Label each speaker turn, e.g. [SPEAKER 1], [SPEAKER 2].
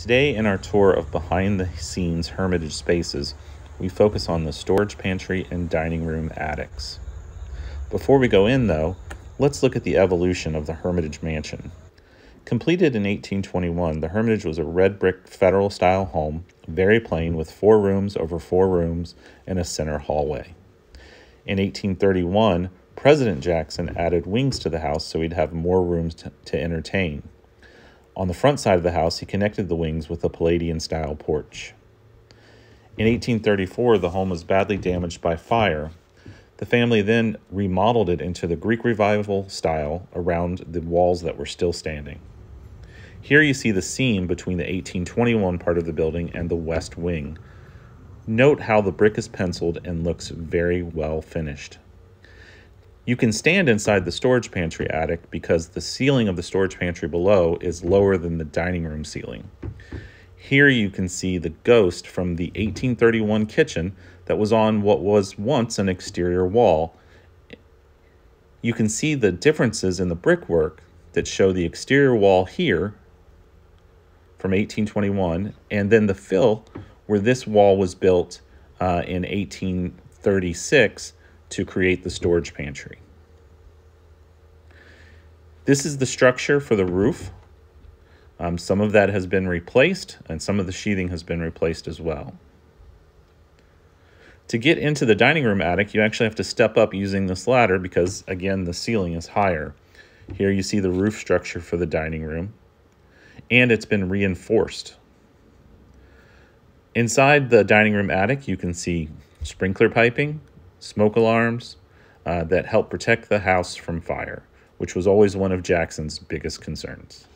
[SPEAKER 1] Today, in our tour of behind the scenes Hermitage spaces, we focus on the storage pantry and dining room attics. Before we go in, though, let's look at the evolution of the Hermitage Mansion. Completed in 1821, the Hermitage was a red brick federal style home, very plain, with four rooms over four rooms and a center hallway. In 1831, President Jackson added wings to the house so he'd have more rooms to, to entertain. On the front side of the house, he connected the wings with a Palladian style porch. In 1834, the home was badly damaged by fire. The family then remodeled it into the Greek Revival style around the walls that were still standing. Here you see the seam between the 1821 part of the building and the west wing. Note how the brick is penciled and looks very well finished. You can stand inside the storage pantry attic because the ceiling of the storage pantry below is lower than the dining room ceiling. Here you can see the ghost from the 1831 kitchen that was on what was once an exterior wall. You can see the differences in the brickwork that show the exterior wall here from 1821 and then the fill where this wall was built uh, in 1836 to create the storage pantry. This is the structure for the roof. Um, some of that has been replaced and some of the sheathing has been replaced as well. To get into the dining room attic, you actually have to step up using this ladder because, again, the ceiling is higher. Here you see the roof structure for the dining room, and it's been reinforced. Inside the dining room attic, you can see sprinkler piping, smoke alarms uh, that help protect the house from fire, which was always one of Jackson's biggest concerns.